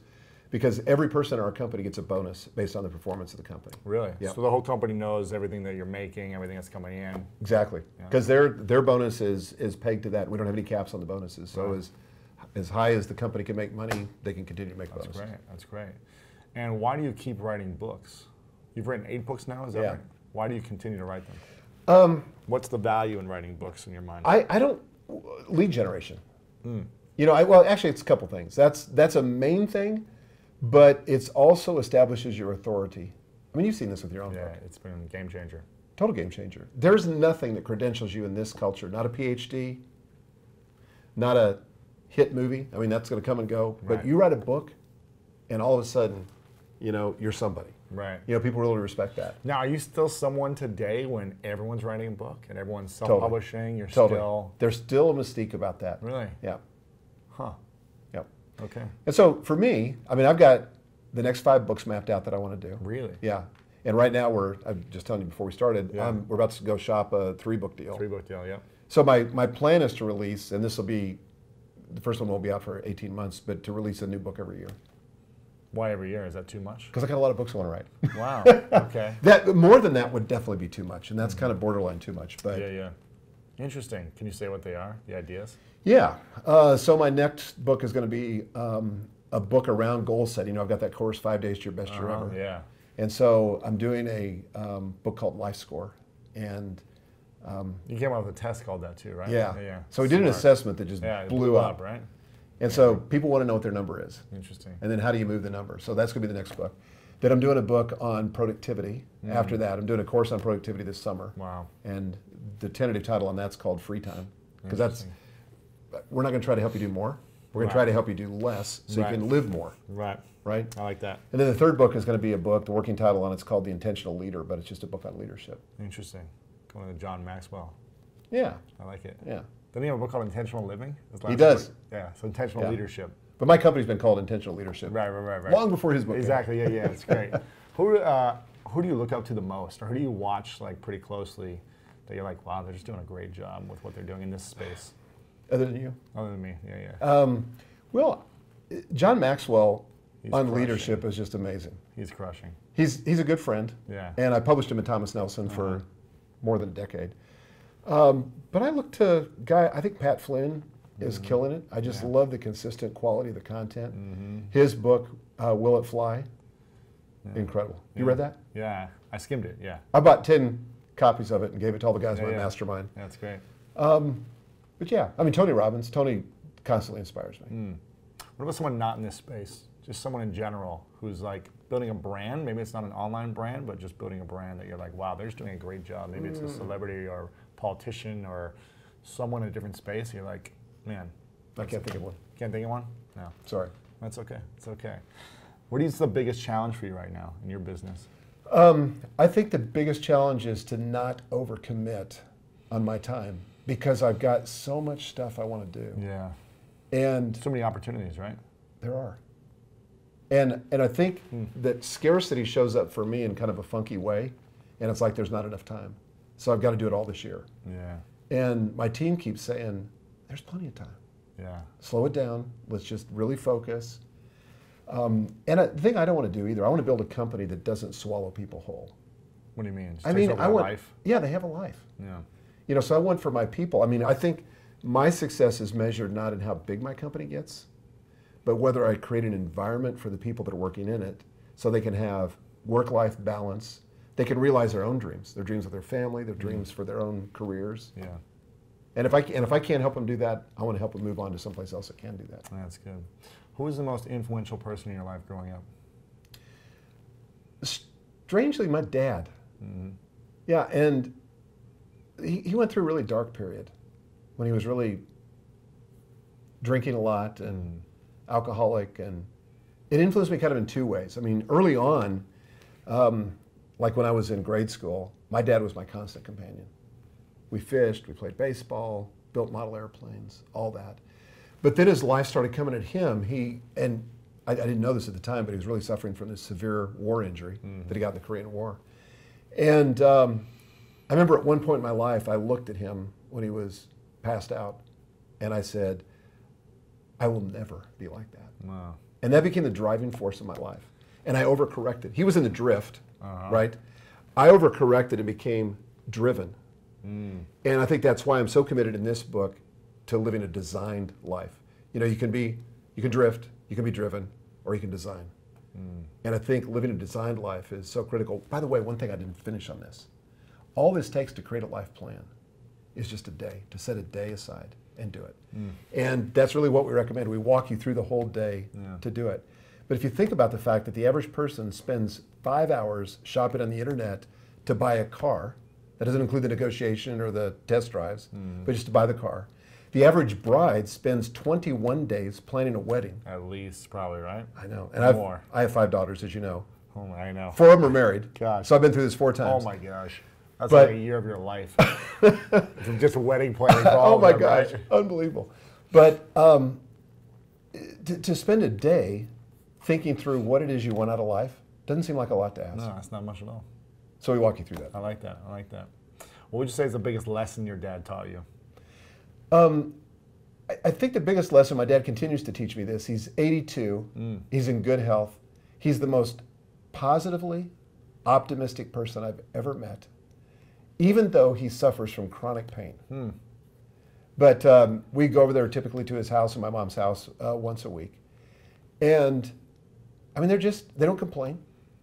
because every person in our company gets a bonus based on the performance of the company. Really? Yeah. So the whole company knows everything that you're making, everything that's coming in. Exactly, because their their bonus is is pegged to that. We don't have any caps on the bonuses, so Right. as as high as the company can make money, they can continue to make That's bonuses. great. That's great. And why do you keep writing books? You've written eight books now, is that Yeah. right? Why do you continue to write them? Um, What's the value in writing books in your mind? I, I don't lead generation. Hmm. You know, I, well, actually, it's a couple things. That's that's a main thing, but it's also establishes your authority. I mean, you've seen this with your own yeah, book. it's been a game changer. Total game changer. There's nothing that credentials you in this culture. Not a PhD, not a hit movie. I mean, that's going to come and go. Right. But you write a book, and all of a sudden, you know, you're somebody. Right. You know, people really respect that. Now, are you still someone today when everyone's writing a book and everyone's self-publishing? You're Totally. still There's still a mystique about that. really, Yeah. huh? Okay, And so for me, I mean, I've got the next five books mapped out that I want to do. really. Yeah. And right now we're, I'm just telling you before we started, Yeah. um, we're about to go shop a three book deal. Three book deal. Yep. So my, my plan is to release, and this will be, the first one won't be out for 18 months, but to release a new book every year. Why every year? Is that too much? Because I got a lot of books I want to write. Wow. okay. that More than that would definitely be too much, and that's kind of borderline too much. But Yeah, yeah. Interesting. Can you say what they are? The ideas? Yeah. Uh, so my next book is going to be um, a book around goal setting. You know, I've got that course, Five Days to Your Best Year Uh-huh, Ever. Yeah. And so I'm doing a um, book called Life Score. And You came up with a test called that too, right? yeah. Yeah. So we did an assessment that just Yeah, it blew, up. right? And so people want to know what their number is. Interesting. And then how do you move the number? So that's going to be the next book. Then I'm doing a book on productivity. After that, I'm doing a course on productivity this summer. Mm. Wow. And the tentative title on that's called Free Time. Because that's, we're not going to try to help you do more. We're going Right. to try to help you do less so Right. you can live more, Right. right? I like that. And then the third book is going to be a book, the working title on it's called The Intentional Leader, but it's just a book on leadership. Interesting. Going to John Maxwell. Yeah, I like it. yeah. Doesn't he have a book called Intentional Living? Last does. book? Yeah. So intentional Yeah. leadership. But my company's been called Intentional Leadership Right, right, right, right. long before his book. came. Exactly. Yeah, yeah. It's great. who, uh, who do you look up to the most, or who do you watch like pretty closely that you're like, wow, they're just doing a great job with what they're doing in this space? Other than you? Other than me, yeah, yeah. Um, well, John Maxwell He's on crushing. leadership is just amazing. He's crushing. He's, he's a good friend. Yeah. And I published him in Thomas Nelson Uh-huh. for more than a decade. Um, but I look to guy. I think Pat Flynn is killing it. I just Mm-hmm. Yeah. love the consistent quality of the content. Mhm. His book, uh, Will It Fly? Incredible. You Yeah. read that? Yeah, I skimmed it. Yeah, I bought ten copies of it and gave it to all the guys in Yeah, my yeah. mastermind. that's great. Um, but yeah, I mean Tony Robbins. Tony constantly inspires me. Mm. What about someone not in this space? Just someone in general who's like building a brand. Maybe it's not an online brand, but just building a brand that you're like, wow, they're just doing a great job. Maybe Mm. it's a celebrity or politician or someone in a different space. You're like, man, I can't think of one. can't think of one. No, Sorry. that's okay. It's okay. What is the biggest challenge for you right now in your business? Um, I think the biggest challenge is to not overcommit on my time because I've got so much stuff I want to do. Yeah. And So many opportunities, right? there are. And and I think hmm. that scarcity shows up for me in kind of a funky way, and it's like there's not enough time. So I've got to do it all this year. Yeah. And my team keeps saying, there's plenty of time. Yeah. Slow it down. Let's just really focus. Um, and I, the thing I don't want to do either, I want to build a company that doesn't swallow people whole. What do you mean? Just I mean, I want, life? yeah, they have a life. Yeah. You know, so I want for my people. I mean, I think my success is measured not in how big my company gets, but whether I create an environment for the people that are working in it so they can have work life balance. They can realize their own dreams, their dreams of their family, their dreams for their own careers. Yeah. And if I can, and if I can't help them do that, I want to help them move on to someplace else that can do that. That's good. Who was the most influential person in your life growing up? Strangely, my dad. Yeah, and he, he went through a really dark period when he was really drinking a lot and alcoholic, and it influenced me kind of in two ways. I mean, early on, um, like when I was in grade school, my dad was my constant companion. We fished, we played baseball, built model airplanes, all that. But then as life started coming at him, he, and I, I didn't know this at the time, but he was really suffering from this severe war injury that he got in the Korean War. And um, I remember at one point in my life, I looked at him when he was passed out, and I said, I will never be like that. Wow. And that became the driving force of my life. And I overcorrected. He was in the drift, right? I overcorrected and became driven. Mm. And I think that's why I'm so committed in this book to living a designed life. You know, you can be, you can drift, you can be driven, or you can design. Mm. And I think living a designed life is so critical. By the way, one thing I didn't finish on this. All this takes to create a life plan is just a day, to set a day aside and do it. Mm. And that's really what we recommend. We walk you through the whole day Yeah. to do it. But if you think about the fact that the average person spends five hours shopping on the internet to buy a car, that doesn't include the negotiation or the test drives, but just to buy the car. The average bride spends 21 days planning a wedding. At least, probably, right? I know. And I've, More. I have five daughters, as you know. Oh, my- I know. Four of them are married. Gosh. So I've been through this four times. Oh, my gosh. That's But- like a year of your life. From just wedding planning. oh my them, gosh, right? unbelievable. But um, to, to spend a day thinking through what it is you want out of life doesn't seem like a lot to ask. No, it's not much at all. So we walk you through that. I like that. I like that. What would you say is the biggest lesson your dad taught you? I, I think the biggest lesson my dad continues to teach me this. He's 82. He's in good health. He's the most positively optimistic person I've ever met, even though he suffers from chronic pain. But um, we go over there typically to his house and my mom's house uh, once a week. And I mean, they're just, they don't complain,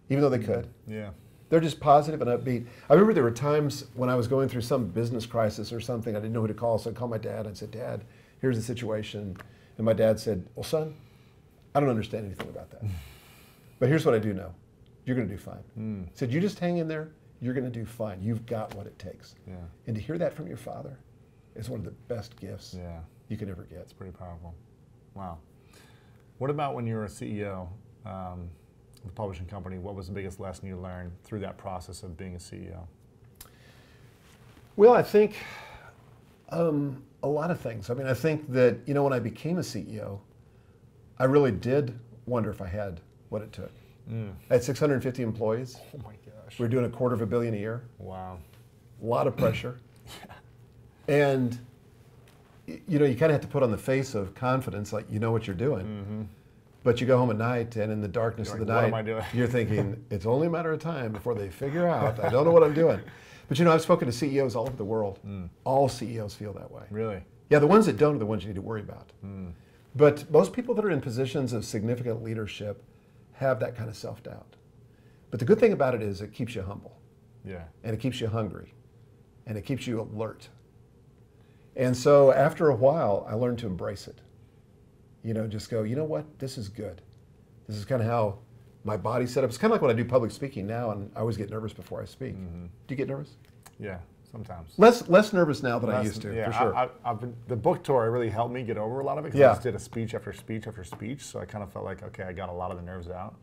even though they could. Yeah. They're just positive and upbeat. I remember there were times when I was going through some business crisis or something, I didn't know who to call, so I called my dad and said, Dad, here's the situation. And my dad said, Well, son, I don't understand anything about that. But here's what I do know. You're going to do fine. He said, You just hang in there. You're going to do fine. You've got what it takes. Yeah. And to hear that from your father is one of the best gifts Yeah. you could ever get. It's pretty powerful. Wow. What about when you were a CEO um, a publishing company? What was the biggest lesson you learned through that process of being a CEO? Well, I think um, a lot of things. I mean, I think that, you know, when I became a CEO, I really did wonder if I had what it took. I had 650 employees. Oh my gosh. We were doing a quarter of a billion a year, Wow. a lot of pressure. yeah. And, you know, you kind of have to put on the face of confidence, like you know what you're doing. But you go home at night, and in the darkness of the night, "What am I doing?" you're thinking, it's only a matter of time before they figure out, I don't know what I'm doing. But you know, I've spoken to CEOs all over the world. Mm. All CEOs feel that way. Really? Yeah, the ones that don't are the ones you need to worry about. Mm. But most people that are in positions of significant leadership have that kind of self doubt. But the good thing about it is it keeps you humble Yeah. and it keeps you hungry and it keeps you alert. And so after a while, I learned to embrace it. You know, just go, you know what? This is good. This is kind of how my body set up. It's kind of like when I do public speaking now, and I always get nervous before I speak. Mm-hmm. Do you get nervous? Yeah. Sometimes. Less less nervous now than I used to, yeah, for sure. I, I, I've been, the book tour really helped me get over a lot of it because Yeah. I just did a speech after speech after speech. So I kind of felt like, okay, I got a lot of the nerves out.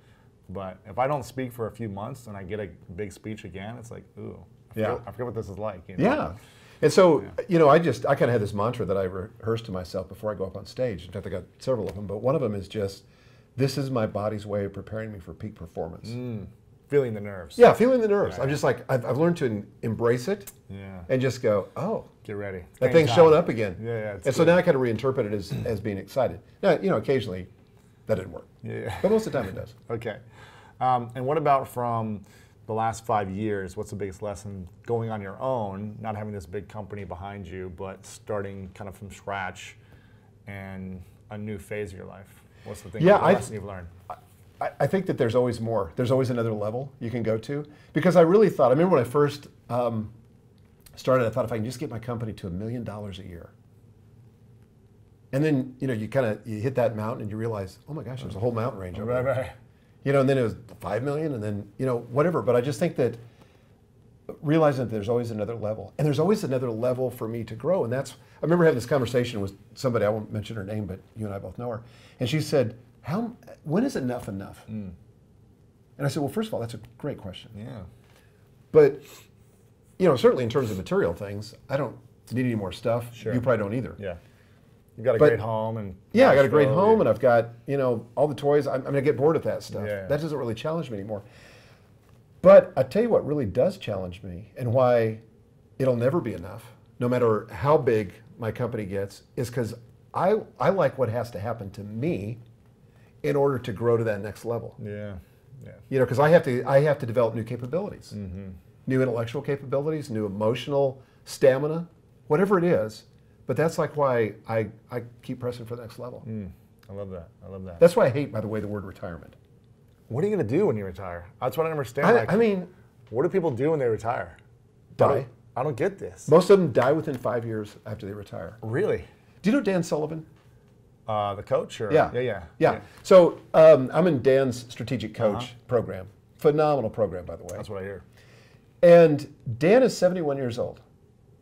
But if I don't speak for a few months and I get a big speech again, it's like, ooh, I Yeah. forget, I forget what this is like. You know? Yeah. And so, you know, I just, I kind of had this mantra that I rehearsed to myself before I go up on stage. In fact, I got several of them, but one of them is just, this is my body's way of preparing me for peak performance. Feeling the nerves. Yeah, feeling the nerves. I'm just like, I've, I've learned to embrace it Yeah. and just go, oh, Get ready. that thing's tight. showing up again. Yeah, yeah. and so now I kind of reinterpret it as, as being excited. Now, you know, occasionally that didn't work. Yeah, yeah. But most of the time it does. Okay. Um, and what about from the last five years? What's the biggest lesson going on your own, not having this big company behind you, but starting kind of from scratch and a new phase of your life? What's the thing, Yeah, the I- lesson you've learned? I, I think that there's always more. There's always another level you can go to. Because I really thought, I remember when I first um, started, I thought if I can just get my company to a million dollars a year. And then, you know, you kind of you hit that mountain and you realize, oh my gosh, there's a whole mountain range there. right. You know, and then it was five million, and then you know whatever. But I just think that realizing that there's always another level, and there's always another level for me to grow, and that's. I remember having this conversation with somebody. I won't mention her name, but you and I both know her, and she said, "How? When is enough enough?" Hmm. And I said, "Well, first of all, that's a great question, Yeah. but you know, certainly in terms of material things, I don't need any more stuff. Sure. You probably don't either. Yeah. You got a But- great home and Yeah, I got a great home and I've got, you know, all the toys. I'm, I'm going to get bored with that stuff. Yeah. That doesn't really challenge me anymore. But I tell you what really does challenge me and why it'll never be enough, no matter how big my company gets, is because I, I like what has to happen to me in order to grow to that next level. Yeah. Yeah. You know, because I have to I have to develop new capabilities, mm-hmm. new intellectual capabilities, new emotional stamina, whatever it is. But that's like why I, I keep pressing for the next level. Mm, I love that. I love that. That's why I hate, by the way, the word retirement. what are you going to do when you retire? That's what I understand. I, like, I mean, what do people do when they retire? I die. don't, I don't get this. Most of them die within five years after they retire. Really? Do you know Dan Sullivan? Uh, the coach or Yeah. yeah, yeah, Yeah. So um, I'm in Dan's strategic coach Uh-huh. program. Phenomenal program, by the way. That's what I hear. And Dan is 71 years old.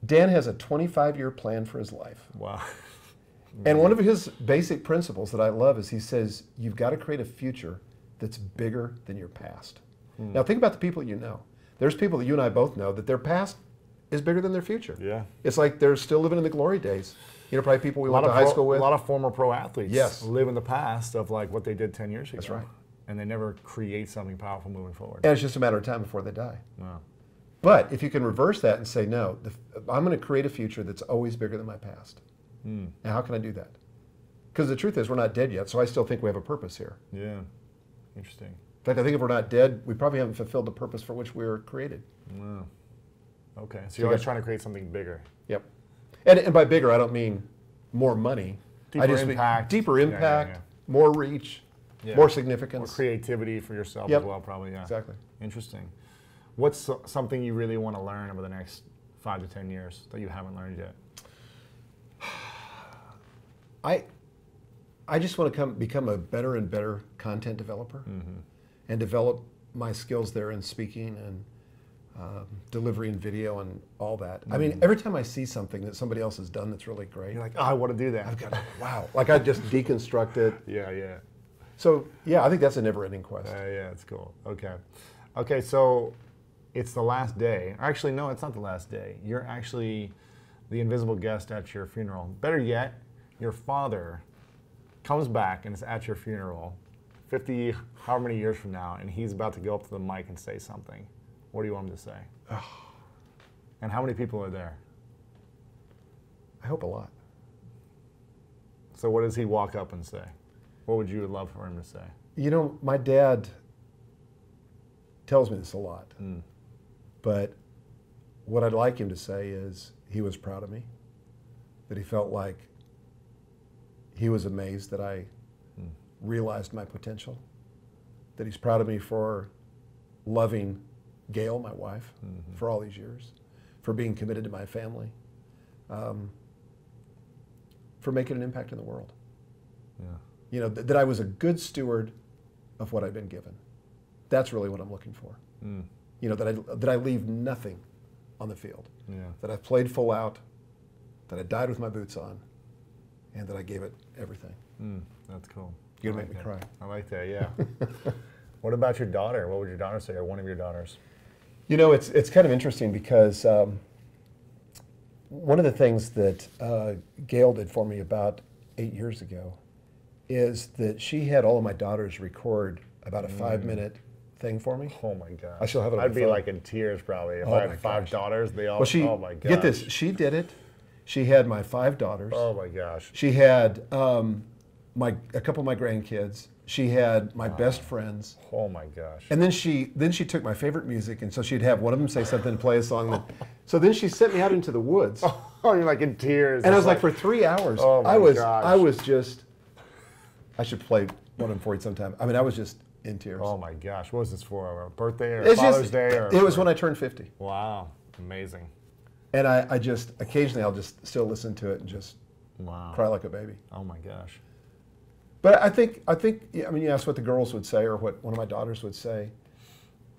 Dan has a 25 year plan for his life. Wow. And one of his basic principles that I love is he says, you've got to create a future that's bigger than your past. Hmm. Now, think about the people you know. There's people that you and I both know that their past is bigger than their future. Yeah. It's like they're still living in the glory days. You know, probably people we went to high pro- school with. a lot of former pro athletes Yes. live in the past of like what they did 10 years ago. That's right. And they never create something powerful moving forward. and it's just a matter of time before they die. Wow. But if you can reverse that and say, no, the, I'm going to create a future that's always bigger than my past. Hmm. Now, how can I do that? Because the truth is, we're not dead yet, so I still think we have a purpose here. Yeah. Interesting. In fact, I think if we're not dead, we probably haven't fulfilled the purpose for which we were created. Wow. Okay. So you you're always trying to create something bigger. Yep. And, and by bigger, I don't mean more money. I Deeper just mean impact. deeper Yeah, yeah, impact, yeah. more reach, Yeah. more More creativity for yourself Yep. as well, probably. Yeah. Exactly. Interesting. What's something you really want to learn over the next five to 10 years that you haven't learned yet? I, I just want to come become a better and better content developer, Mm-hmm. and develop my skills there in speaking and um, delivery and video and all that. I mean, every time I see something that somebody else has done that's really great. You're like, oh, I want to do that. I've got wow, like I just deconstruct it. yeah, yeah. So yeah, I think that's a never-ending quest. Uh, yeah, it's cool. Okay. Okay, so it's the last day. Or Actually, no, it's not the last day. You're actually the invisible guest at your funeral. Better yet, your father comes back and is at your funeral 50, however many years from now, and he's about to go up to the mic and say something. What do you want him to say? and how many people are there? I hope a lot. So, what does he walk up and say? What would you love for him to say? You know, my dad tells me this a lot, Mm. But what I'd like him to say is he was proud of me, that he felt like he was amazed that I realized my potential, that he's proud of me for loving Gail, my wife, for all these years, for being committed to my family, um, for making an impact in the world Yeah. you know, th- that I was a good steward of what I've been given. That's really what I'm looking for. Mm. You know, that I, that I leave nothing on the field, Yeah. that I played full out, that I died with my boots on, and that I gave it everything. Mm, that's cool. You're gonna make me that. cry. I like that. Yeah. What about your daughter? What would your daughter say, or one of your daughters? You know, it's it's kind of interesting because um, one of the things that uh, Gail did for me about eight years ago is that she had all of my daughters record about a five minute thing for me. Oh my god! I still have it I'd be phone. like in tears probably if Oh I had five gosh. daughters. They all. Well, she oh my gosh. get this. She did it. She had my five daughters. Oh my gosh. She had um, my a couple of my grandkids. She had my best friends. Oh my gosh. And then she then she took my favorite music, and so she'd have one of them say something, play a song. That, so then she sent me out into the woods, Oh, you're like in tears. and I was It's like, for three hours, Oh my I was gosh. I was just. I should play one of them for you sometime. I mean, I was just in tears. Oh my gosh. What was this for? A birthday or It's Father's just- Day? Or it was for- when I turned fifty, Wow. Amazing. and I, I just occasionally I'll just still listen to it and just Wow. cry like a baby. Oh my gosh. But I think I think I mean you asked what the girls would say or what one of my daughters would say.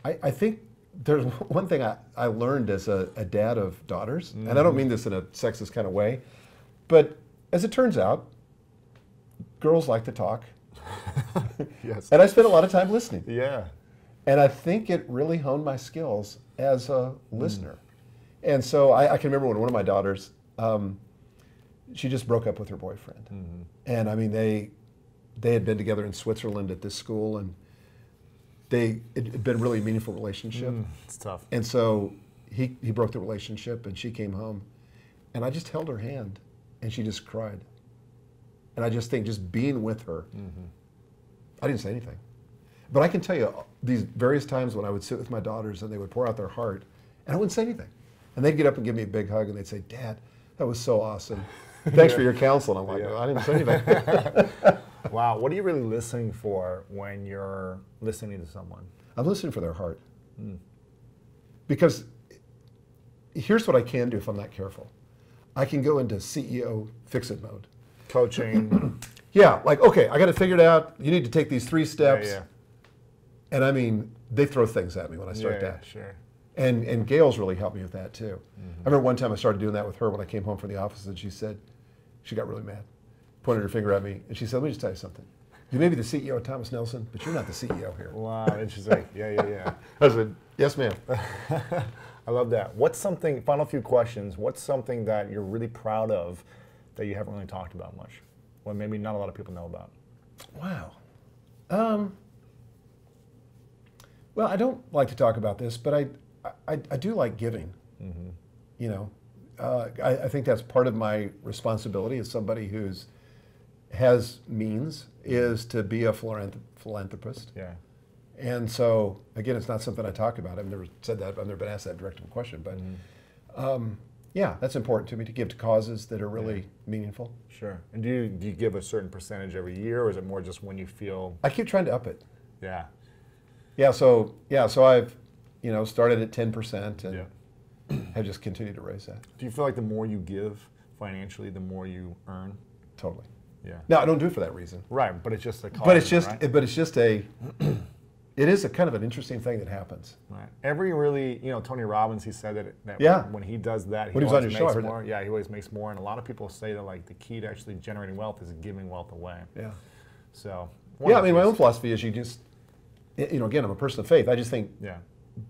I, I think there's one thing I, I learned as a, a dad of daughters, and I don't mm-hmm. mean this in a sexist kind of way, but as it turns out, girls like to talk, Yes. and I spent a lot of time listening. Yeah. And I think it really honed my skills as a mm. listener. And so I, I can remember when one of my daughters, um, she just broke up with her boyfriend. Mm-hmm. And I mean, they they had been together in Switzerland at this school, and they it had been a really meaningful relationship. Mm, it's tough. And so he he broke the relationship, and she came home, and I just held her hand, and she just cried. And I just think just being with her, mm-hmm. I didn't say anything. But I can tell you these various times when I would sit with my daughters and they would pour out their heart, and I wouldn't say anything. And they'd get up and give me a big hug and they'd say, Dad, that was so awesome. Thanks for your counsel. And I'm like, Yeah. I didn't say anything. Wow. What are you really listening for when you're listening to someone? I'm listening for their heart. Hmm. Because here's what I can do if I'm not careful I can go into CEO fix it mode. Coaching. Yeah, like, okay, I got it figured out. You need to take these three steps. yeah. yeah. And I mean, they throw things at me when I start yeah, that. Sure. And and Gail's really helped me with that too. Mm-hmm. I remember one time I started doing that with her when I came home from the office, and she said, she got really mad, pointed her finger at me, and she said, "Let me just tell you something. You may be the CEO of Thomas Nelson, but you're not the CEO here." Wow. Interesting. yeah, yeah, yeah. I said, "Yes, ma'am." I love that. What's something, final few questions, what's something that you're really proud of that you haven't really talked about much? Well, maybe not a lot of people know about. Wow. Um, well, I don't like to talk about this, but I, I, I do like giving. You know, uh, I, I think that's part of my responsibility as somebody who's has means is to be a philanthropist. Yeah. And so, again, it's not something I talk about. I've never said that. I've never been asked that direct question. But um, yeah, that's important to me to give to causes that are really meaningful. Sure. And do you, do you give a certain percentage every year, or is it more just when you feel, I keep trying to up it. yeah, Yeah, so yeah, so I've you know started at ten percent and yeah. have just continued to raise that. Do you feel like the more you give financially, the more you earn? Totally. Yeah. No, I don't do it for that reason. Right, but it's just a cause, But it's just right? but it's just a it is a kind of an interesting thing that happens. Right. Every really, you know, Tony Robbins, he said that, that Yeah. when he does that, he When always your show, makes heard more. Yeah, he always makes more. And a lot of people say that like the key to actually generating wealth is giving wealth away. Yeah. So. Yeah, I mean my own philosophy is you just you know, again, I'm a person of faith. I just think Yeah.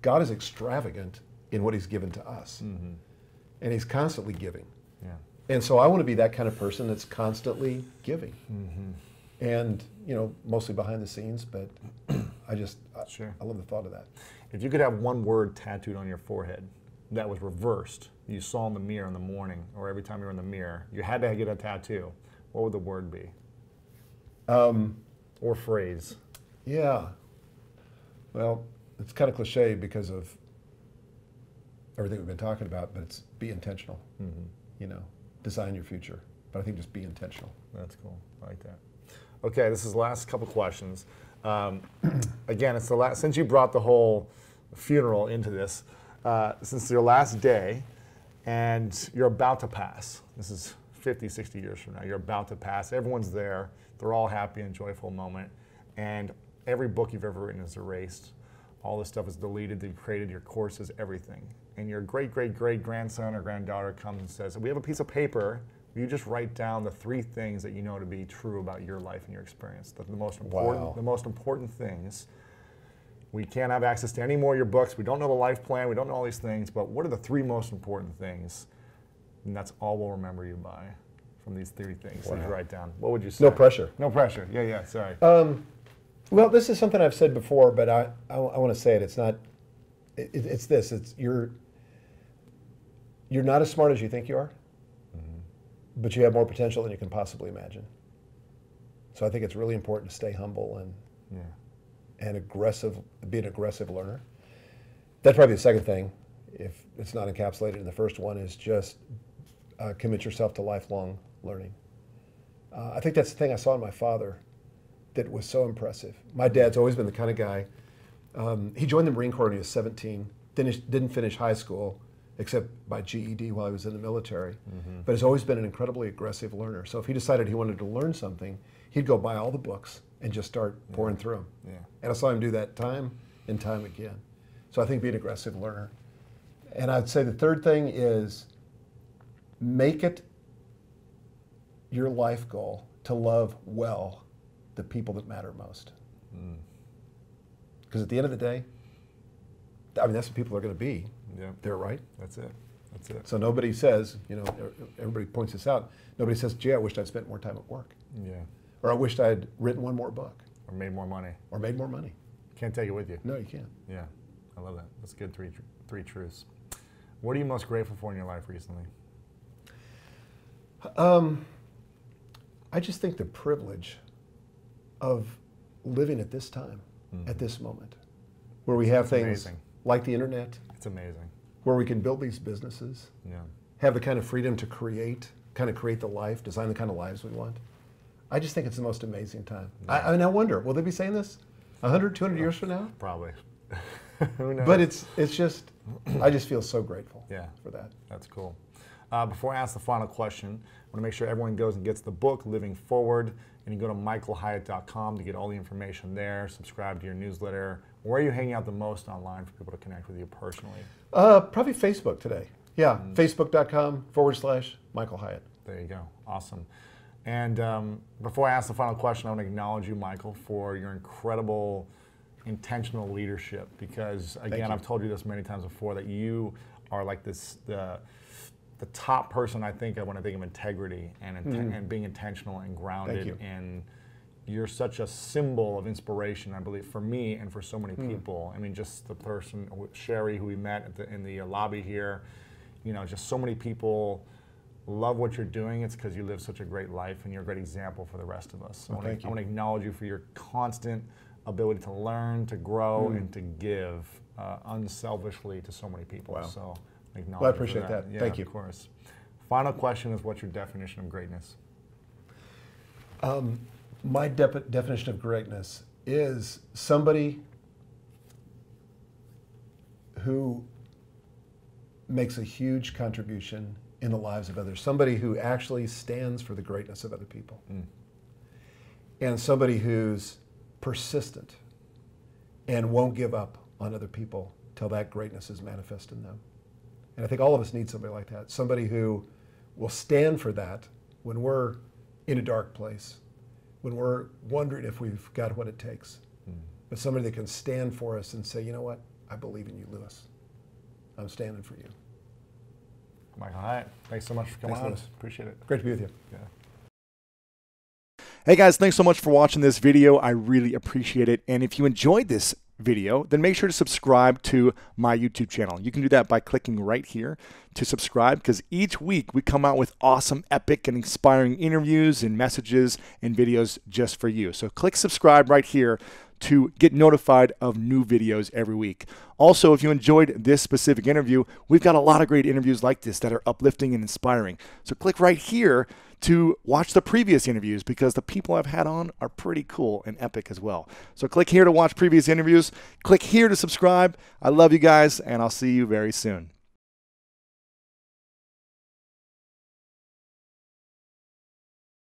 God is extravagant in what he's given to us. Mm-hmm. And he's constantly giving. Yeah. And so I want to be that kind of person that's constantly giving. Mm-hmm. And, you know, mostly behind the scenes, but I just I, Sure. I love the thought of that. If you could have one word tattooed on your forehead that was reversed, you saw in the mirror in the morning, or every time you were in the mirror, you had to get a tattoo. What would the word be? Um, Or phrase? Yeah. Well, it's kind of cliche because of everything we've been talking about, but it's be intentional. You know, design your future. But I think just be intentional. That's cool. I like that. Okay, this is the last couple questions. Um, again, it's the last since you brought the whole funeral into this. Uh, since your last day, and you're about to pass. This is 50, 60 years from now. You're about to pass. Everyone's there. They're all happy and joyful moment. And every book you've ever written is erased. All this stuff is deleted. You've created your courses, everything. And your great, great, great grandson or granddaughter comes and says, "We have a piece of paper. You just write down the three things that you know to be true about your life and your experience? The, the most important, Wow. the most important things We can't have access to any more of your books. We don't know the life plan. We don't know all these things. But what are the three most important things? And that's all we'll remember you by from these three things that you write down. What would you say? No pressure. No pressure. Yeah, yeah. Sorry. Um, well, this is something I've said before, but I, I, want to say it. It's not. It, it's this. It's you're. You're not as smart as you think you are, but you have more potential than you can possibly imagine. So I think it's really important to stay humble and yeah. and aggressive. Be an aggressive learner. That's probably the second thing. If it's not encapsulated in the first one, is just uh, commit yourself to lifelong learning. Uh, I think that's the thing I saw in my father that was so impressive. My dad's always been the kind of guy. Um, he joined the Marine Corps when he was 17. Didn't, didn't finish high school except by GED while he was in the military, mm-hmm. but has always been an incredibly aggressive learner. So if he decided he wanted to learn something, he'd go buy all the books and just start pouring through them. Yeah. And I saw him do that time and time again. So I think be an aggressive learner. And I'd say the third thing is make it your life goal to love well the people that matter most. Mm. Because at the end of the day, I mean, that's what people are going to be. Yeah. They're right. That's it. That's it. So nobody says, you know, everybody points this out. Nobody says, gee, I wished I'd spent more time at work. Yeah. Or I wished I'd written one more book Or made more money. or made more money. Can't take it with you. No, you can't. Yeah. I love that. That's good. Three, three truths. What are you most grateful for in your life recently? Um, I just think the privilege of living at this time, Mm-hmm. at this moment, where we have things amazing. like the internet, It's amazing. where we can build these businesses, Yeah. have the kind of freedom to create, kind of create the life, design the kind of lives we want. I just think it's the most amazing time. I, I mean, I wonder, will they be saying this 100, 200 years from now? Probably. Who knows? But it's it's just, I just feel so grateful Yeah. for that. That's cool. Uh, before I ask the final question, I want to make sure everyone goes and gets the book, Living Forward, and you go to michaelhyatt.com to get all the information there, subscribe to your newsletter. Where are you hanging out the most online for people to connect with you personally? Uh, probably Facebook today. Yeah, facebook.com forward slash Michael Hyatt. There you go. Awesome. And um, before I ask the final question, I want to acknowledge you, Michael, for your incredible intentional leadership. Because again. I've told you this many times before that you are like this the the top person I think of when I think of integrity and inten- and being intentional and grounded. you. You're such a symbol of inspiration, I believe, for me and for so many people. I mean, just the person, Sherry, who we met at the, in the uh, lobby here, you know, just so many people love what you're doing. It's because you live such a great life and you're a great example for the rest of us. So I, Well, want to, I want to acknowledge you for your constant ability to learn, to grow, and to give uh, unselfishly to so many people. Wow. So I acknowledge Well, I appreciate that. Yeah, Thank you. Of course. Final question is what's your definition of greatness? My dep- definition of greatness is somebody who makes a huge contribution in the lives of others, somebody who actually stands for the greatness of other people, hmm. and somebody who's persistent and won't give up on other people till that greatness is manifest in them. And I think all of us need somebody like that, somebody who will stand for that when we're in a dark place, when we're wondering if we've got what it takes, hmm. but somebody that can stand for us and say, you know what, I believe in you, Lewis. I'm standing for you. Michael Hyatt, thanks so much for coming Thanks, on. Lewis. Appreciate it. Great to be with you. Yeah. Hey guys, thanks so much for watching this video. I really appreciate it. And if you enjoyed this video, then make sure to subscribe to my YouTube channel. You can do that by clicking right here to subscribe because each week we come out with awesome, epic, and inspiring interviews and messages and videos just for you. So click subscribe right here to get notified of new videos every week. Also, if you enjoyed this specific interview, we've got a lot of great interviews like this that are uplifting and inspiring. So click right here to watch the previous interviews because the people I've had on are pretty cool and epic as well. So click here to watch previous interviews. Click here to subscribe. I love you guys, and I'll see you very soon.